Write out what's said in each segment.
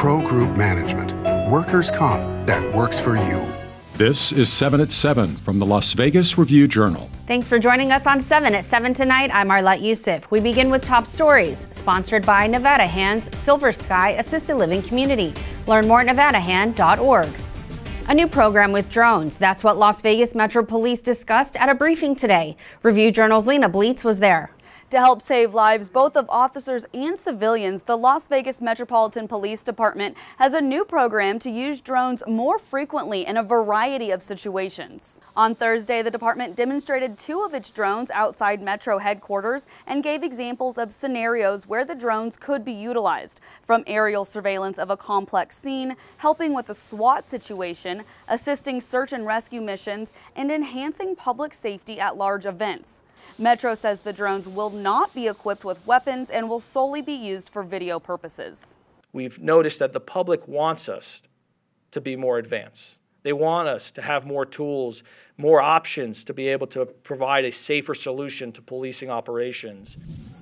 Pro Group Management. Workers' comp that works for you. This is 7 at 7 from the Las Vegas Review Journal. Thanks for joining us on 7 at 7 tonight. I'm Arlette Yousif. We begin with top stories, sponsored by Nevada Hands Silver Sky Assisted Living Community. Learn more at nevadahand.org. A new program with drones. That's what Las Vegas Metro Police discussed at a briefing today. Review Journal's Lena Blietz was there. To help save lives both of officers and civilians, the Las Vegas Metropolitan Police Department has a new program to use drones more frequently in a variety of situations. On Thursday, the department demonstrated two of its drones outside Metro headquarters and gave examples of scenarios where the drones could be utilized, from aerial surveillance of a complex scene, helping with a SWAT situation, assisting search and rescue missions, and enhancing public safety at large events. Metro says the drones will not be equipped with weapons and will solely be used for video purposes. We've noticed that the public wants us to be more advanced. They want us to have more tools, more options to be able to provide a safer solution to policing operations.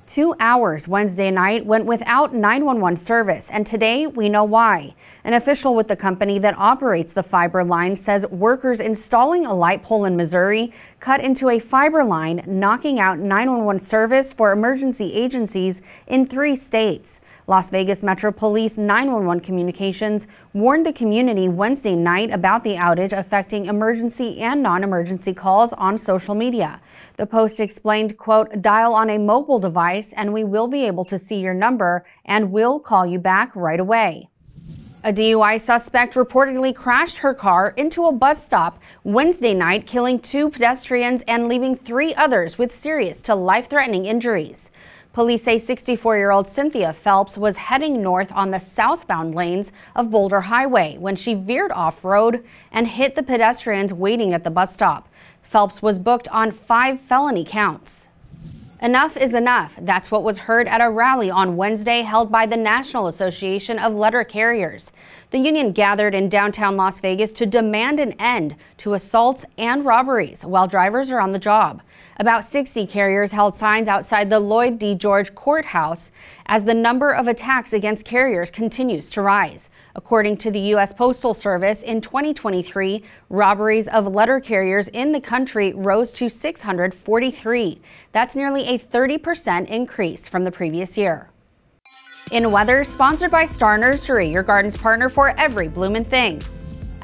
Two hours Wednesday night went without 911 service, and today we know why. An official with the company that operates the fiber line says workers installing a light pole in Missouri cut into a fiber line, knocking out 911 service for emergency agencies in three states. Las Vegas Metro Police 911 Communications warned the community Wednesday night about the outage affecting emergency and non-emergency calls on social media. The post explained, quote, dial on a mobile device and we will be able to see your number and will call you back right away. A DUI suspect reportedly crashed her car into a bus stop Wednesday night, killing two pedestrians and leaving three others with serious to life-threatening injuries. Police say 64 year old Cynthia Phelps was heading north on the southbound lanes of Boulder Highway when she veered off road and hit the pedestrians waiting at the bus stop. Phelps was booked on five felony counts. Enough is enough. That's what was heard at a rally on Wednesday held by the National Association of Letter Carriers. The union gathered in downtown Las Vegas to demand an end to assaults and robberies while drivers are on the job. About 60 carriers held signs outside the Lloyd D. George courthouse as the number of attacks against carriers continues to rise. According to the U.S. Postal Service, in 2023, robberies of letter carriers in the country rose to 643. That's nearly a 30% increase from the previous year. In weather, sponsored by Star Nursery, your garden's partner for every bloomin' thing.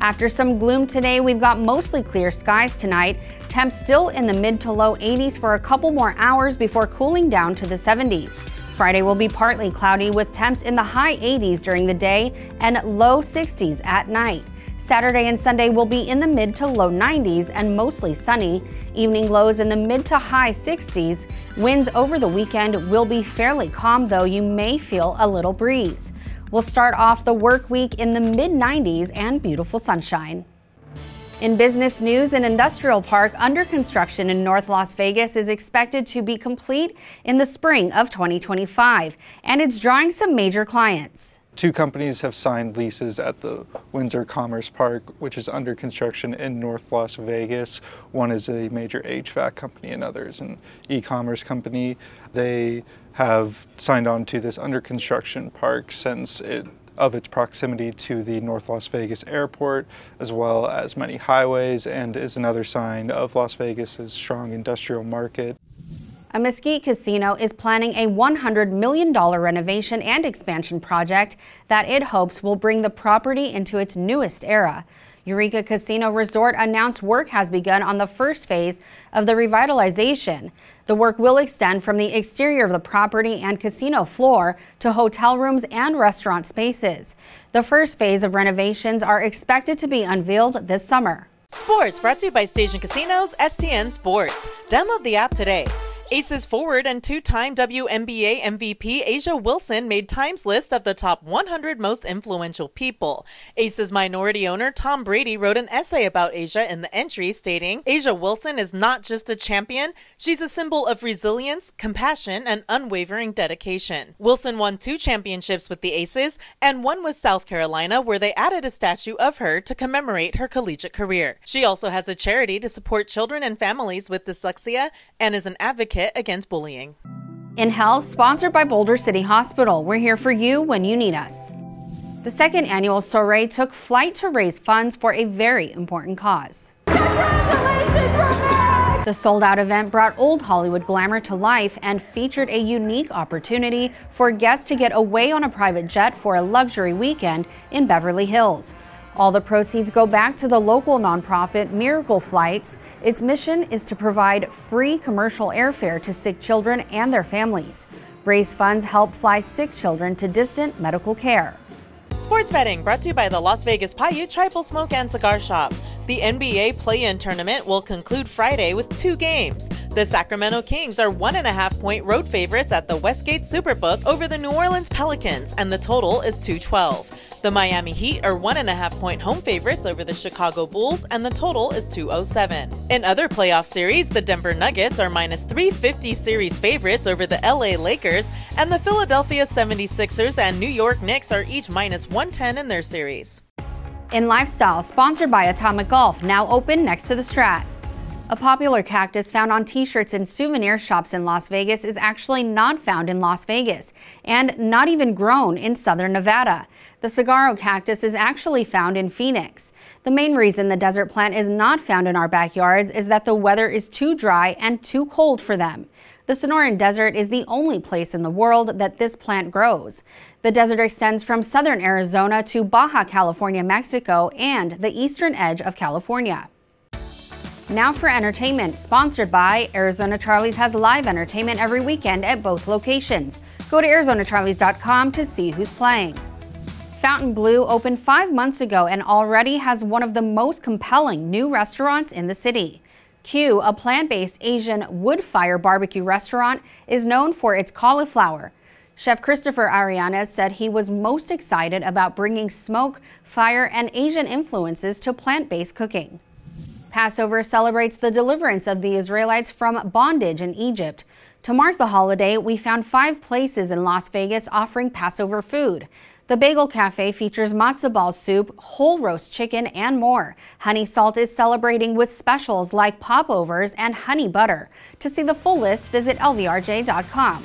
After some gloom today, we've got mostly clear skies tonight. Temps still in the mid to low 80s for a couple more hours before cooling down to the 70s. Friday will be partly cloudy with temps in the high 80s during the day and low 60s at night. Saturday and Sunday will be in the mid to low 90s and mostly sunny. Evening lows in the mid to high 60s. Winds over the weekend will be fairly calm, though you may feel a little breeze. We'll start off the work week in the mid 90s and beautiful sunshine. In business news, an industrial park under construction in North Las Vegas is expected to be complete in the spring of 2025, and it's drawing some major clients. Two companies have signed leases at the Windsor Commerce Park, which is under construction in North Las Vegas. One is a major HVAC company, another is an e-commerce company. They have signed on to this under construction park since it of its proximity to the North Las Vegas airport, as well as many highways, and is another sign of Las Vegas's strong industrial market. A Mesquite casino is planning a $100 million renovation and expansion project that it hopes will bring the property into its newest era. Eureka Casino Resort announced work has begun on the first phase of the revitalization. The work will extend from the exterior of the property and casino floor to hotel rooms and restaurant spaces. The first phase of renovations are expected to be unveiled this summer. Sports brought to you by Station Casinos, STN Sports. Download the app today. Aces forward and two time WNBA MVP A'ja Wilson made Time's list of the top 100 most influential people. Aces minority owner Tom Brady wrote an essay about A'ja in the entry, stating A'ja Wilson is not just a champion, she's a symbol of resilience, compassion, and unwavering dedication. Wilson won two championships with the Aces and one with South Carolina, where they added a statue of her to commemorate her collegiate career. She also has a charity to support children and families with dyslexia and is an advocate against bullying. In Health, sponsored by Boulder City Hospital, we're here for you when you need us. The second annual soiree took flight to raise funds for a very important cause. The sold out event brought old Hollywood glamour to life and featured a unique opportunity for guests to get away on a private jet for a luxury weekend in Beverly Hills. All the proceeds go back to the local nonprofit Miracle Flights. Its mission is to provide free commercial airfare to sick children and their families. Raise funds help fly sick children to distant medical care. Sports betting brought to you by the Las Vegas Paiute Tribal Smoke and Cigar Shop. The NBA play in tournament will conclude Friday with two games. The Sacramento Kings are one and a half point road favorites at the Westgate Superbook over the New Orleans Pelicans, and the total is 212. The Miami Heat are one and a half point home favorites over the Chicago Bulls, and the total is 207. In other playoff series, the Denver Nuggets are minus 350 series favorites over the LA Lakers, and the Philadelphia 76ers and New York Knicks are each minus 110 in their series. In lifestyle, sponsored by Atomic Golf, now open next to the Strat. A popular cactus found on t shirts and souvenir shops in Las Vegas is actually not found in Las Vegas and not even grown in southern Nevada. The saguaro cactus is actually found in Phoenix. The main reason the desert plant is not found in our backyards is that the weather is too dry and too cold for them. The Sonoran Desert is the only place in the world that this plant grows. The desert extends from southern Arizona to Baja California, Mexico, and the eastern edge of California. Now for entertainment, sponsored by Arizona Charlie's has live entertainment every weekend at both locations. Go to ArizonaCharlies.com to see who's playing. Fontainebleau opened five months ago and already has one of the most compelling new restaurants in the city. Q, a plant-based Asian wood fire barbecue restaurant, is known for its cauliflower. Chef Christopher Arianes said he was most excited about bringing smoke, fire, and Asian influences to plant-based cooking. Passover celebrates the deliverance of the Israelites from bondage in Egypt. To mark the holiday, we found five places in Las Vegas offering Passover food. The Bagel Cafe features matzo ball soup, whole roast chicken, and more. Honey Salt is celebrating with specials like popovers and honey butter. To see the full list, visit lvrj.com.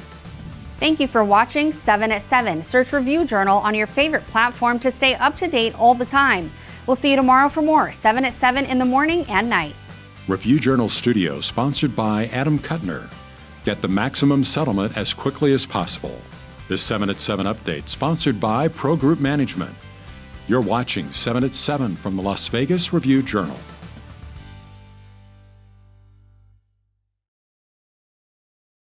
Thank you for watching 7 at 7. Search Review Journal on your favorite platform to stay up to date all the time. We'll see you tomorrow for more 7 at 7 in the morning and night. Review Journal Studio sponsored by Adam Kutner. Get the maximum settlement as quickly as possible. This 7 at 7 update sponsored by Pro Group Management. You're watching 7 at 7 from the Las Vegas Review Journal.